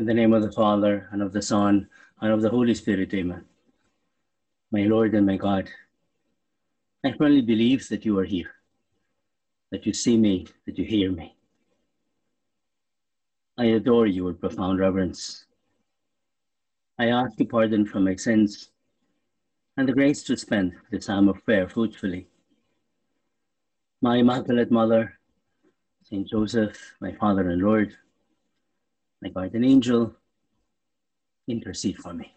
In the name of the Father, and of the Son, and of the Holy Spirit, amen. My Lord and my God, I firmly believe that you are here, that you see me, that you hear me. I adore you with profound reverence. I ask you pardon for my sins and the grace to spend the time of prayer fruitfully. My Immaculate Mother, Saint Joseph, my Father and Lord, my guardian angel, intercede for me.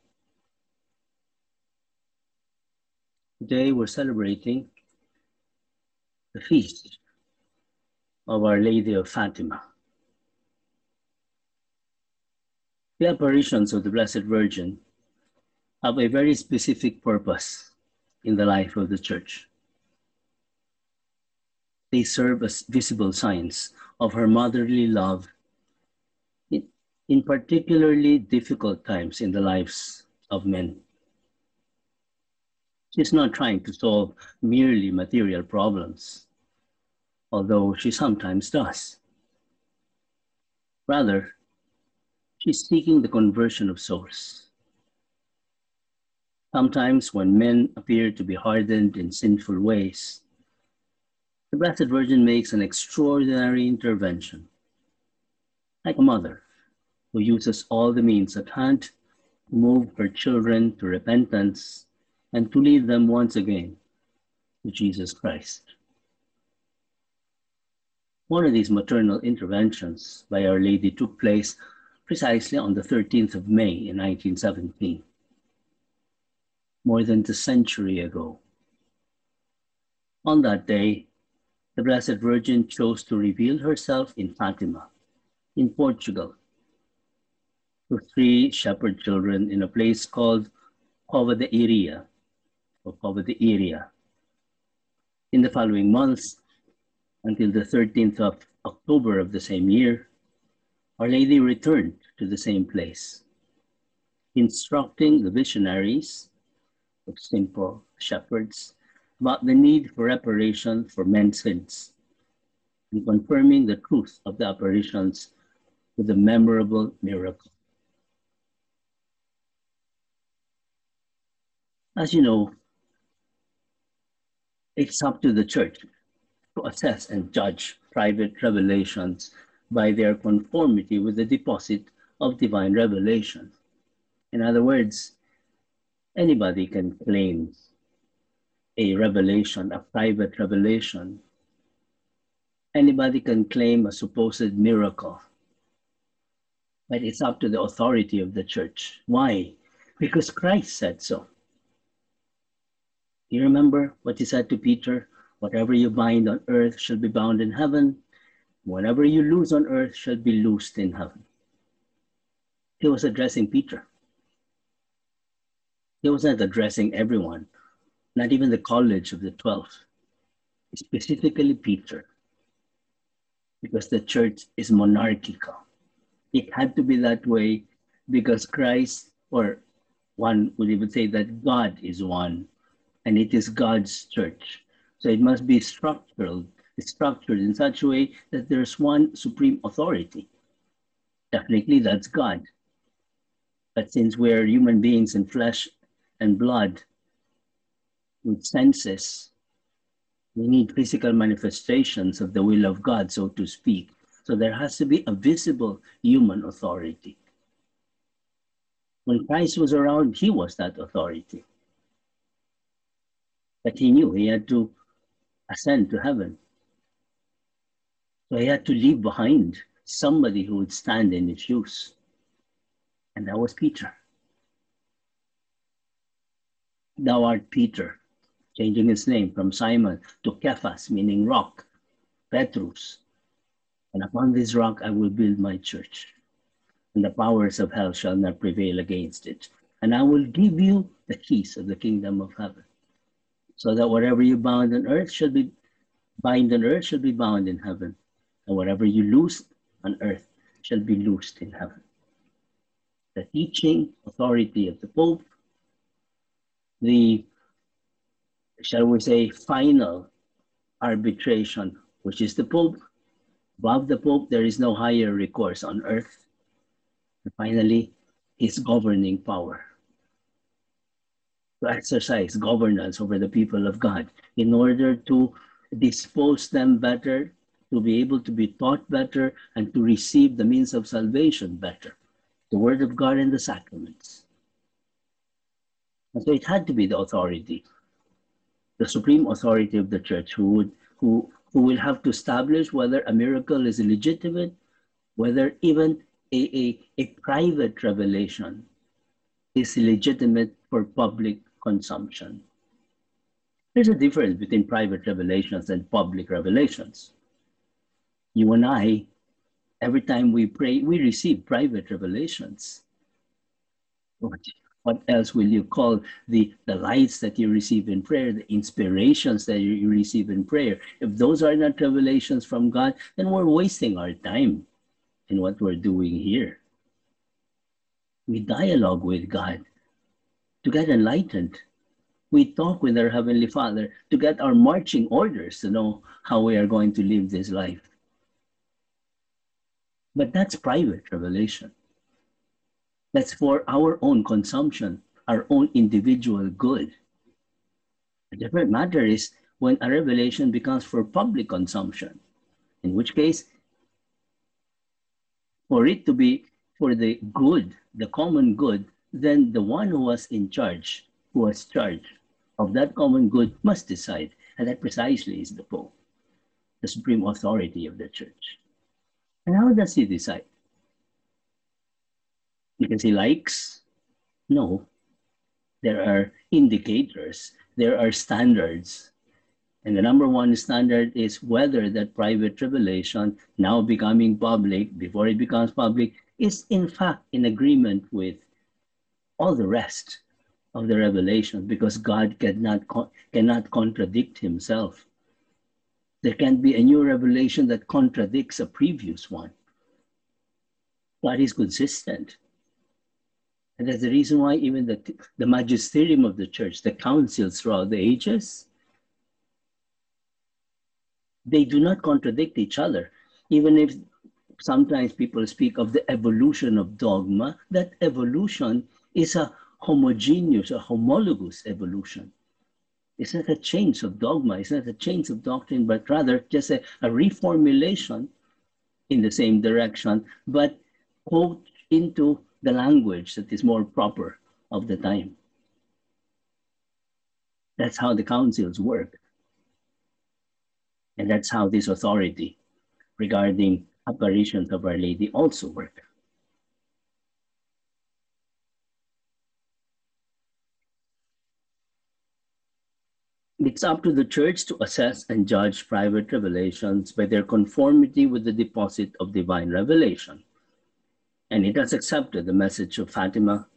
Today we're celebrating the feast of Our Lady of Fatima. The apparitions of the Blessed Virgin have a very specific purpose in the life of the Church. They serve as visible signs of her motherly love in, particularly difficult times in the lives of men. She's not trying to solve merely material problems, although she sometimes does. Rather, she's seeking the conversion of souls. Sometimes, when men appear to be hardened in sinful ways, the Blessed Virgin makes an extraordinary intervention, like a mother who uses all the means at hand to move her children to repentance and to lead them once again to Jesus Christ. One of these maternal interventions by Our Lady took place precisely on the 13th of May in 1917, more than a century ago. On that day, the Blessed Virgin chose to reveal herself in Fatima, in Portugal, to three shepherd children in a place called Cova de Iria, or Cova de Iria. In the following months, until the 13th of October of the same year, Our Lady returned to the same place, instructing the visionaries of simple shepherds about the need for reparation for men's sins and confirming the truth of the apparitions with a memorable miracle. As you know, it's up to the church to assess and judge private revelations by their conformity with the deposit of divine revelation. In other words, anybody can claim a revelation, a private revelation. Anybody can claim a supposed miracle. But it's up to the authority of the church. Why? Because Christ said so. You remember what he said to Peter? Whatever you bind on earth shall be bound in heaven. Whatever you loose on earth shall be loosed in heaven. He was addressing Peter. He wasn't addressing everyone, not even the college of the 12, specifically Peter, because the church is monarchical. It had to be that way because Christ, or one would even say that God is one, and it is God's church. So it must be structured, structured in such a way that there's one supreme authority. Technically, that's God. But since we're human beings in flesh and blood with senses, we need physical manifestations of the will of God, so to speak. So there has to be a visible human authority. When Christ was around, he was that authority. But he knew he had to ascend to heaven. So he had to leave behind somebody who would stand in his shoes. And that was Peter. Thou art Peter, changing his name from Simon to Cephas, meaning rock, Petrus. And upon this rock I will build my church, and the powers of hell shall not prevail against it. And I will give you the keys of the kingdom of heaven so that whatever you bound on earth shall be bind on earth shall be bound in heaven, and whatever you loose on earth shall be loosed in heaven. The teaching authority of the Pope, the shall we say final arbitration, which is the Pope. Above the Pope, there is no higher recourse on earth. And finally, his governing power. To exercise governance over the people of God in order to dispose them better, to be able to be taught better, and to receive the means of salvation better the Word of God and the sacraments. And so it had to be the authority, the supreme authority of the church, who would who who will have to establish whether a miracle is legitimate, whether even a, a, a private revelation is legitimate for public consumption. There's a difference between private revelations and public revelations. You and I, every time we pray, we receive private revelations. What, else will you call the, the lights that you receive in prayer, the inspirations that you receive in prayer? If those are not revelations from God, then we're wasting our time in what we're doing here. We dialogue with God to get enlightened. We talk with our Heavenly Father to get our marching orders to know how we are going to live this life. But that's private revelation. That's for our own consumption, our own individual good. A different matter is when a revelation becomes for public consumption, in which case for it to be for the good, the common good, then the one who was in charge, who was charged of that common good, must decide. And that precisely is the Pope, the supreme authority of the church. And how does he decide? Because he likes? No. There are indicators, there are standards and the number one standard is whether that private revelation, now becoming public, before it becomes public, is in fact in agreement with all the rest of the revelation, because God cannot, cannot contradict himself. There can't be a new revelation that contradicts a previous one. God is consistent. And that's the reason why even the, the magisterium of the church, the councils throughout the ages, they do not contradict each other. Even if sometimes people speak of the evolution of dogma, that evolution is a homogeneous, a homologous evolution. It's not a change of dogma, it's not a change of doctrine, but rather just a, a reformulation in the same direction, but quote into the language that is more proper of the time. That's how the councils work. And that's how this authority regarding apparitions of Our Lady also work. It's up to the church to assess and judge private revelations by their conformity with the deposit of divine revelation. And it has accepted the message of Fatima,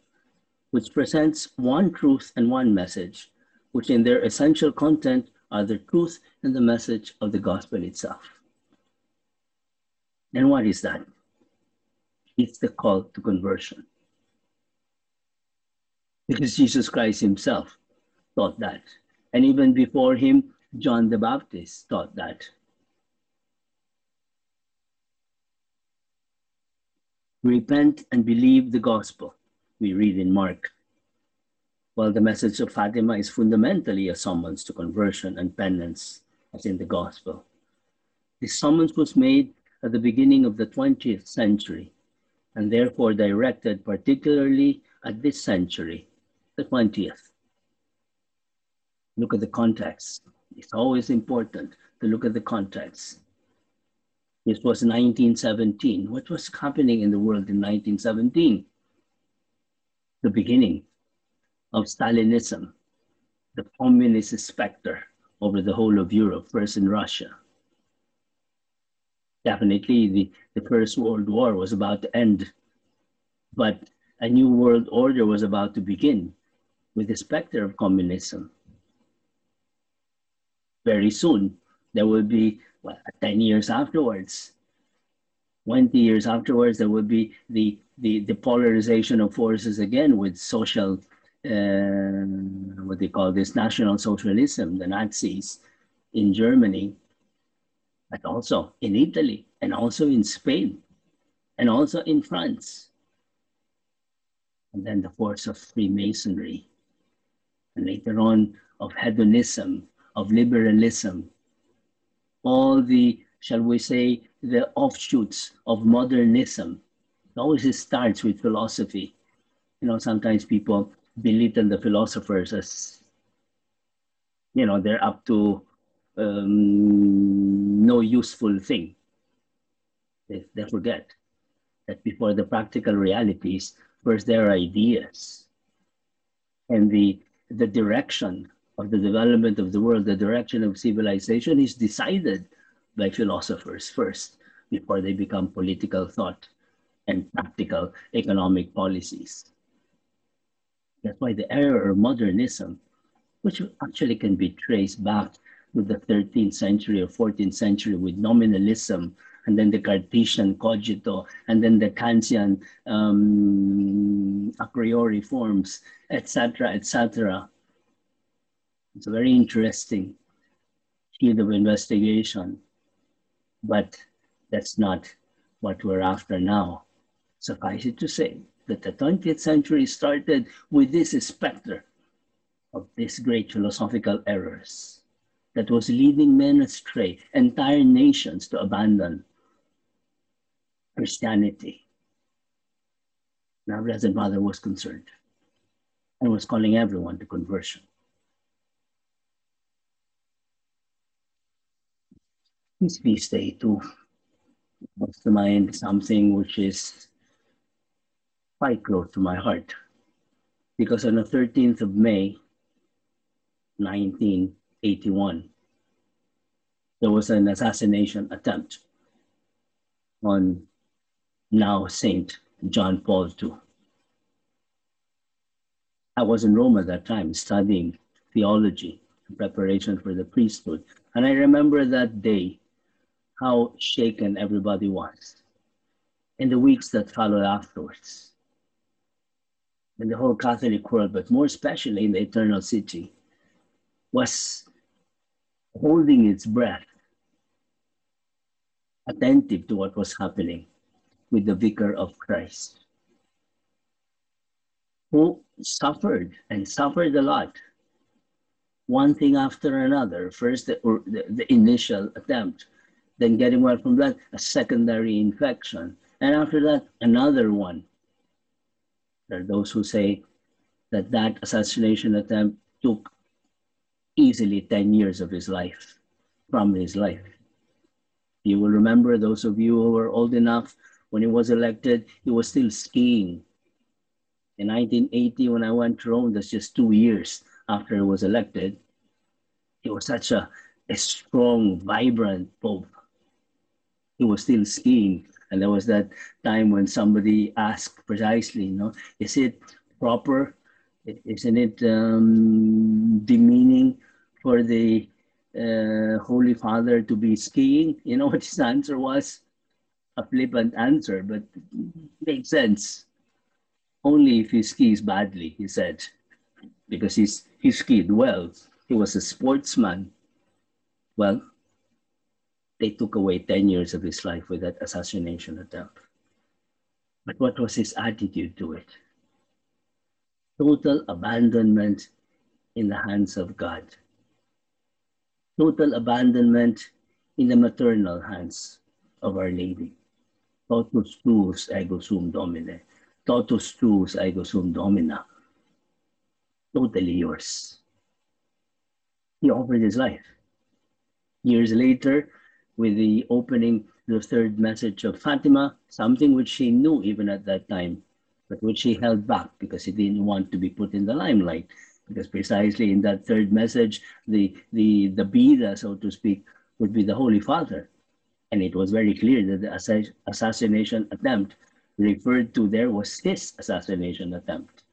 which presents one truth and one message, which in their essential content are the truth and the message of the gospel itself. And what is that? It's the call to conversion. Because Jesus Christ himself taught that. And even before him, John the Baptist taught that. Repent and believe the gospel, we read in Mark while the message of Fatima is fundamentally a summons to conversion and penance, as in the gospel. This summons was made at the beginning of the 20th century and therefore directed particularly at this century, the 20th. Look at the context. It's always important to look at the context. This was 1917. What was happening in the world in 1917? The beginning of Stalinism, the communist specter over the whole of Europe, first in Russia. Definitely, the, the First World War was about to end, but a new world order was about to begin with the specter of communism. Very soon, there will be, well, 10 years afterwards, 20 years afterwards, there will be the, the, the polarization of forces again with social uh, what they call this national socialism, the Nazis in Germany, but also in Italy and also in Spain and also in France. and then the force of Freemasonry, and later on of hedonism, of liberalism, all the, shall we say, the offshoots of modernism. It always starts with philosophy. You know, sometimes people belittle the philosophers as, you know, they're up to um, no useful thing. They, they forget that before the practical realities, first there are ideas. And the, the direction of the development of the world, the direction of civilization is decided by philosophers first before they become political thought and practical economic policies. That's why the era of modernism, which actually can be traced back to the 13th century or 14th century with nominalism, and then the Cartesian cogito, and then the Kantian um, a priori forms, etc., etc. It's a very interesting field of investigation, but that's not what we're after now. Suffice it to say that the 20th century started with this specter of these great philosophical errors that was leading men astray, entire nations to abandon Christianity. Now, Blessed Mother was concerned and was calling everyone to conversion. Feast day too comes to mind something which is quite close to my heart. Because on the 13th of May, 1981, there was an assassination attempt on now Saint John Paul II. I was in Rome at that time studying theology in preparation for the priesthood. And I remember that day how shaken everybody was in the weeks that followed afterwards. In the whole Catholic world, but more especially in the Eternal City, was holding its breath, attentive to what was happening with the Vicar of Christ, who suffered and suffered a lot. One thing after another. First, the, the, the initial attempt then getting well from that, a secondary infection. And after that, another one. There are those who say that that assassination attempt took easily 10 years of his life, from his life. You will remember, those of you who were old enough, when he was elected, he was still skiing. In 1980, when I went to Rome, that's just two years after he was elected, he was such a, a strong, vibrant pope he was still skiing. And there was that time when somebody asked precisely, you know, is it proper? Isn't it um, demeaning for the uh, Holy Father to be skiing? You know what his answer was? A flippant answer, but makes sense. Only if he skis badly, he said, because he's, he skied well. He was a sportsman. Well, they took away 10 years of his life with that assassination attempt. But what was his attitude to it? Total abandonment in the hands of God. Total abandonment in the maternal hands of Our Lady. Totus tuus ego sum domine. Totus tuus ego sum domina. Totally yours. He offered his life. Years later, with the opening the third message of Fatima, something which she knew even at that time, but which she held back because she didn't want to be put in the limelight. Because precisely in that third message, the the the bida, so to speak, would be the Holy Father. And it was very clear that the assassination attempt referred to there was this assassination attempt.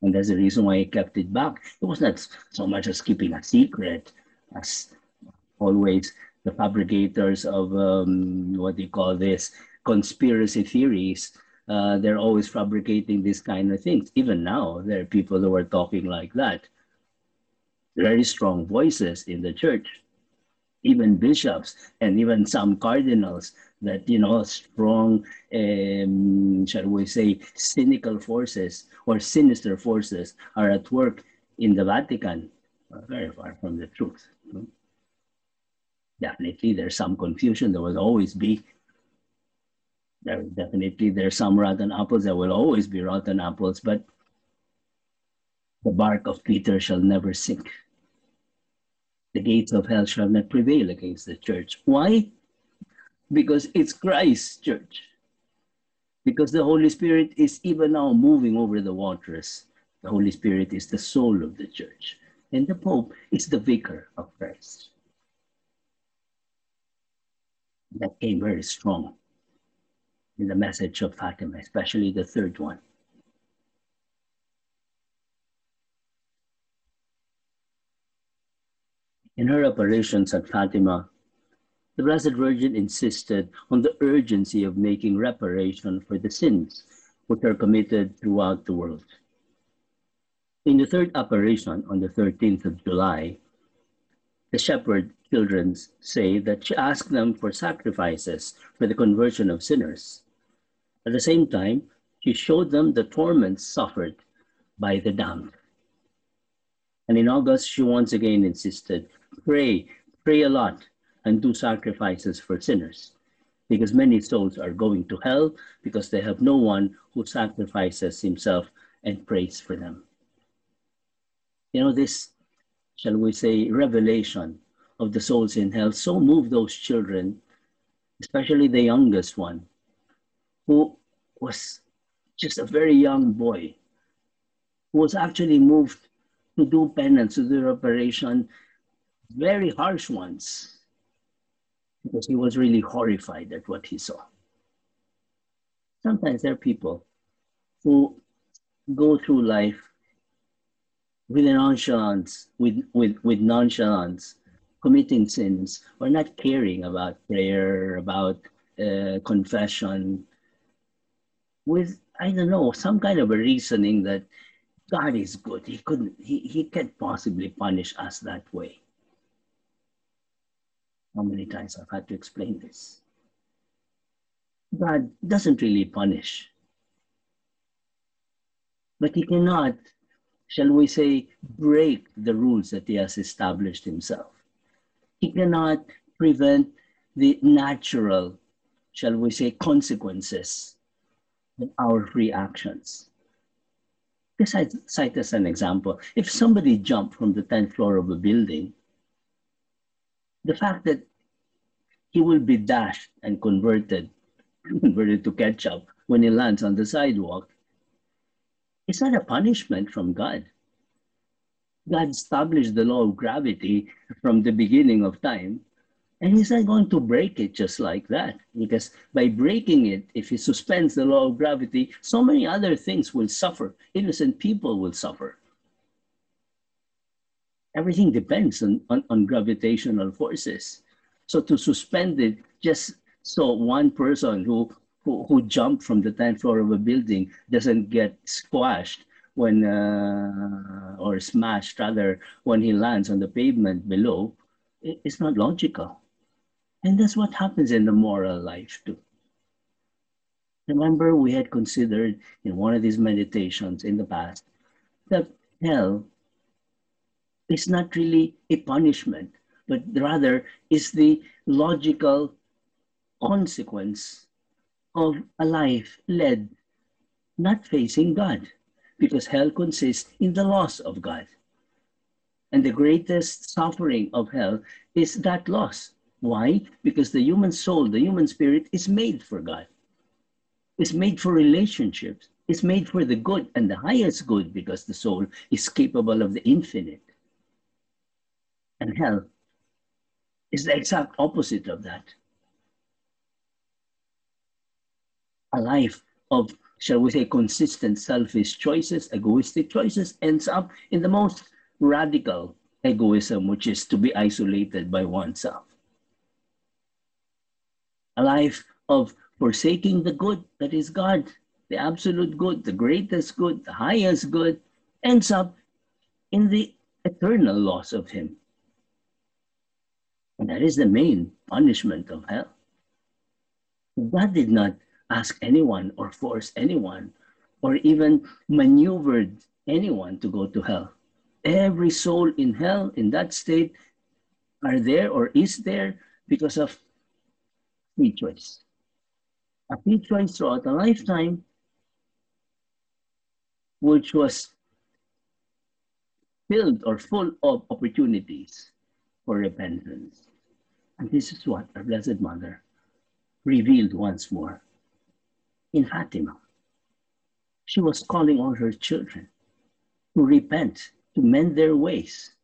And that's the reason why he kept it back. It was not so much as keeping a secret as always the fabricators of um, what do you call this conspiracy theories. Uh, they're always fabricating these kind of things. Even now, there are people who are talking like that. Very strong voices in the church. even bishops and even some cardinals that you know strong um, shall we say cynical forces or sinister forces are at work in the vatican very far from the truth definitely there's some confusion there will always be there definitely there's some rotten apples there will always be rotten apples but the bark of peter shall never sink the gates of hell shall not prevail against the church. Why? Because it's Christ's church. Because the Holy Spirit is even now moving over the waters. The Holy Spirit is the soul of the church. And the Pope is the vicar of Christ. That came very strong in the message of Fatima, especially the third one. In her apparitions at Fatima, the Blessed Virgin insisted on the urgency of making reparation for the sins which are committed throughout the world. In the third apparition on the 13th of July, the shepherd children say that she asked them for sacrifices for the conversion of sinners. At the same time, she showed them the torments suffered by the damned. And in August, she once again insisted pray, pray a lot, and do sacrifices for sinners. Because many souls are going to hell because they have no one who sacrifices himself and prays for them. You know, this, shall we say, revelation of the souls in hell so moved those children, especially the youngest one, who was just a very young boy, who was actually moved to do penance, to do reparation very harsh ones because he was really horrified at what he saw. Sometimes there are people who go through life with nonchalance, with, with, with nonchalance, committing sins, or not caring about prayer, about uh, confession, with, I don't know, some kind of a reasoning that God is good. He couldn't, he, he can't possibly punish us that way. How many times I've had to explain this? God doesn't really punish. But he cannot, shall we say, break the rules that he has established himself. He cannot prevent the natural, shall we say, consequences of our free actions. Just cite as an example. If somebody jumped from the 10th floor of a building the fact that he will be dashed and converted, converted to ketchup when he lands on the sidewalk, is not a punishment from God. God established the law of gravity from the beginning of time, and he's not going to break it just like that. Because by breaking it, if he suspends the law of gravity, so many other things will suffer. Innocent people will suffer everything depends on, on, on gravitational forces. So to suspend it just so one person who, who, who jumped from the 10th floor of a building doesn't get squashed when, uh, or smashed rather, when he lands on the pavement below, it's not logical. And that's what happens in the moral life too. Remember, we had considered in one of these meditations in the past that hell is not really a punishment, but rather is the logical consequence of a life led not facing God, because hell consists in the loss of God. And the greatest suffering of hell is that loss. Why? Because the human soul, the human spirit is made for God. It's made for relationships. It's made for the good and the highest good because the soul is capable of the infinite and hell is the exact opposite of that. A life of, shall we say, consistent selfish choices, egoistic choices, ends up in the most radical egoism, which is to be isolated by oneself. A life of forsaking the good that is God, the absolute good, the greatest good, the highest good, ends up in the eternal loss of Him And that is the main punishment of hell. God did not ask anyone or force anyone or even maneuvered anyone to go to hell. Every soul in hell, in that state, are there or is there because of free choice. A free choice throughout a lifetime, which was filled or full of opportunities for repentance. And this is what our Blessed Mother revealed once more in Fatima. She was calling on her children to repent, to mend their ways.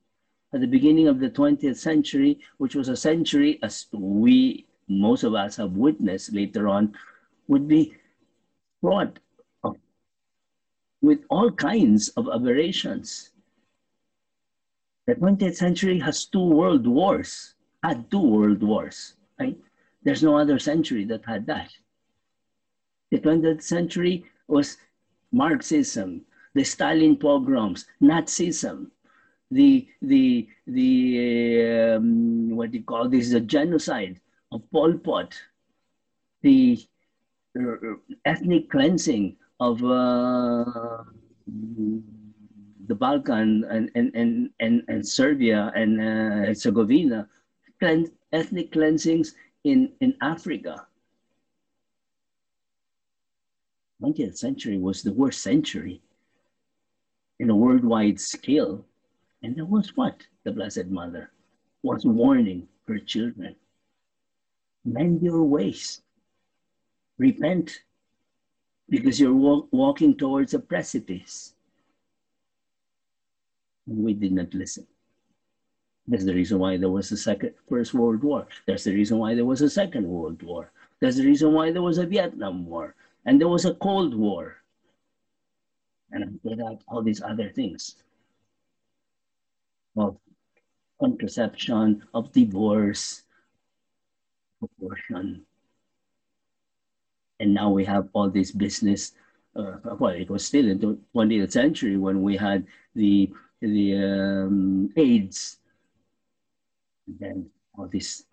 At the beginning of the 20th century, which was a century as we, most of us, have witnessed later on, would be fraught with all kinds of aberrations. The 20th century has two world wars, had two world wars, right? There's no other century that had that. The 20th century was Marxism, the Stalin pogroms, Nazism, the the the um, what do you call this? The genocide of Pol Pot, the uh, ethnic cleansing of uh, the Balkan and and and and, and Serbia and uh, Herzegovina, ethnic cleansings in in Africa. 20th century was the worst century in a worldwide scale. And that was what the Blessed Mother was warning her children. Mend your ways. Repent because you're walk- walking towards a precipice. And we did not listen. That's the reason why there was a second First World War. That's the reason why there was a Second World War. That's the reason why there was a Vietnam War. And there was a Cold War. And that, all these other things of contraception, of divorce, abortion. And now we have all this business. Uh, well, it was still in the 20th century when we had the the um, AIDS, and then all these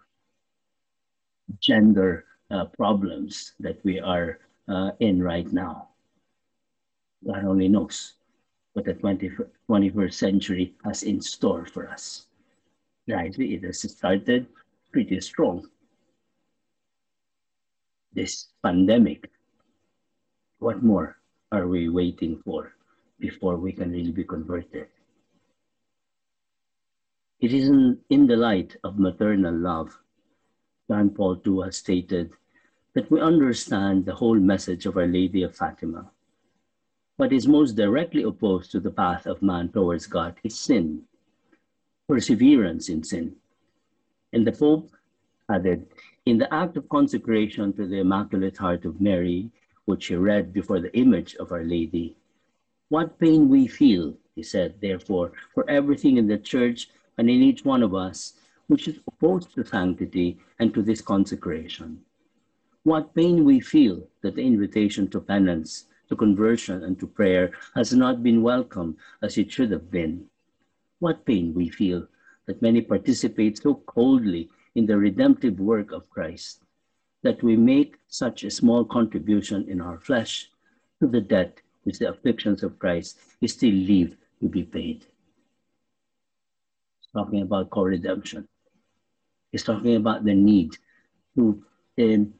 gender uh, problems that we are uh, in right now. God only knows what the 20, 21st century has in store for us. Rightly, it has started pretty strong. This pandemic, what more are we waiting for before we can really be converted? It is in, in the light of maternal love, John Paul II has stated that we understand the whole message of Our Lady of Fatima. What is most directly opposed to the path of man towards God is sin, perseverance in sin. And the Pope added, in the act of consecration to the Immaculate Heart of Mary, which he read before the image of Our Lady, what pain we feel, he said, therefore, for everything in the church and in each one of us which is opposed to sanctity and to this consecration what pain we feel that the invitation to penance, to conversion, and to prayer has not been welcome as it should have been. What pain we feel that many participate so coldly in the redemptive work of Christ, that we make such a small contribution in our flesh to the debt which the afflictions of Christ still leave to be paid. He's talking about co-redemption. He's talking about the need to um,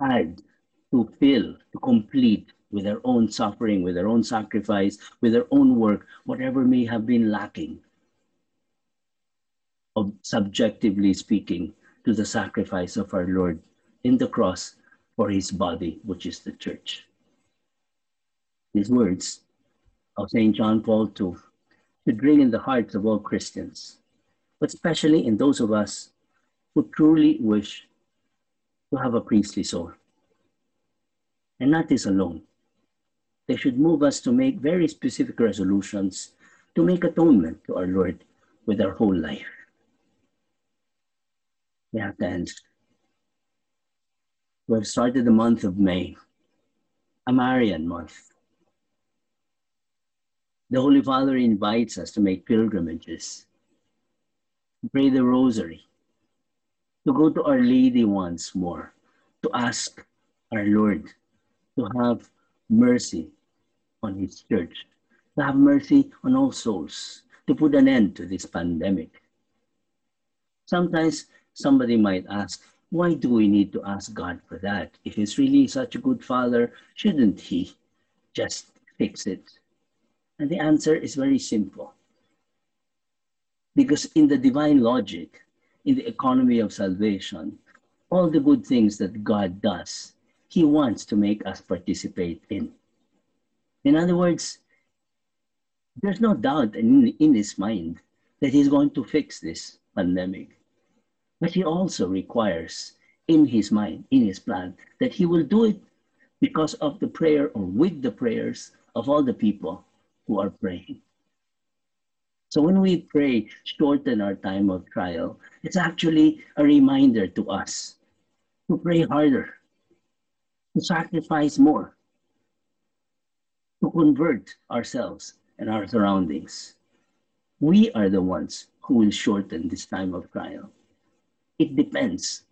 add, to fill, to complete with their own suffering, with their own sacrifice, with their own work, whatever may have been lacking, of subjectively speaking, to the sacrifice of our Lord in the cross for his body, which is the church. These words of St. John Paul II should ring in the hearts of all Christians, but especially in those of us who truly wish to have a priestly soul. And not this alone. They should move us to make very specific resolutions to make atonement to our Lord with our whole life. We have to. We have started the month of May, a Marian month. The Holy Father invites us to make pilgrimages, pray the Rosary, to go to Our Lady once more, to ask our Lord to have mercy on His church, to have mercy on all souls, to put an end to this pandemic. Sometimes somebody might ask, why do we need to ask God for that? If He's really such a good Father, shouldn't He just fix it? And the answer is very simple. Because in the divine logic, in the economy of salvation, all the good things that God does, He wants to make us participate in. In other words, there's no doubt in, in His mind that He's going to fix this pandemic. But He also requires in His mind, in His plan, that He will do it because of the prayer or with the prayers of all the people who are praying. So when we pray, shorten our time of trial, it's actually a reminder to us to pray harder, to sacrifice more, to convert ourselves and our surroundings. We are the ones who will shorten this time of trial. It depends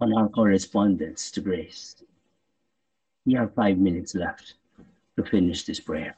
on our correspondence to grace. We have five minutes left to finish this prayer.